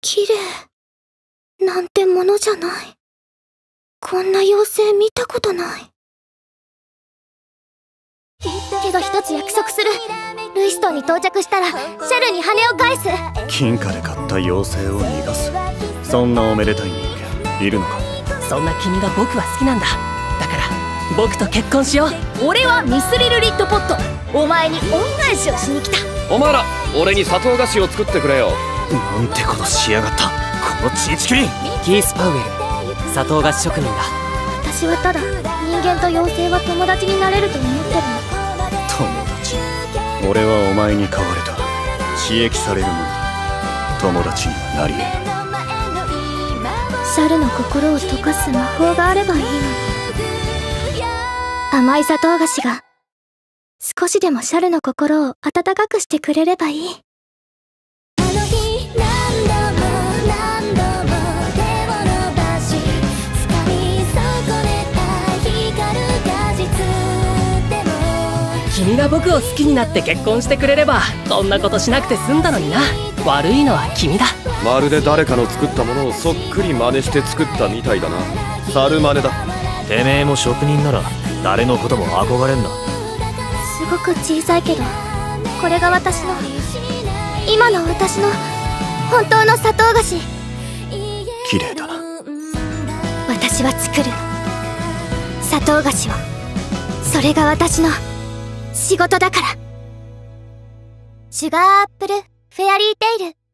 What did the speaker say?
綺麗なんてものじゃない。こんな妖精見たことない。けど一つ約束する。ルイストンに到着したらシャルに羽を返す。金貨で買った妖精を逃がす。そんなおめでたい人間いるのか？そんな君が僕は好きなんだ。だから僕と結婚しよう。俺はミスリルリットポット。お前に恩返しをしに来た。お前ら俺に砂糖菓子を作ってくれよなんてことしやがった。このチーチキリンキース・パウエル砂糖菓子職人だ。私はただ人間と妖精は友達になれると思ってるの。友達。俺はお前に飼われた。刺激されるもの。だ友達にはなり。えんシャルの心を溶かす魔法があればいいのに。甘い砂糖菓子が少しでもシャルの心を温かくしてくれればいい君が僕を好きになって結婚してくれればこんなことしなくて済んだのにな。悪いのは君だ。まるで誰かの作ったものをそっくり真似して作ったみたいだな。猿真似だ。てめえも職人なら誰のことも憧れんなすごく小さいけどこれが私の今の私の本当の砂糖菓子。綺麗だな。私は作る。砂糖菓子を。それが私の仕事だから。シュガーアップルフェアリーテイル。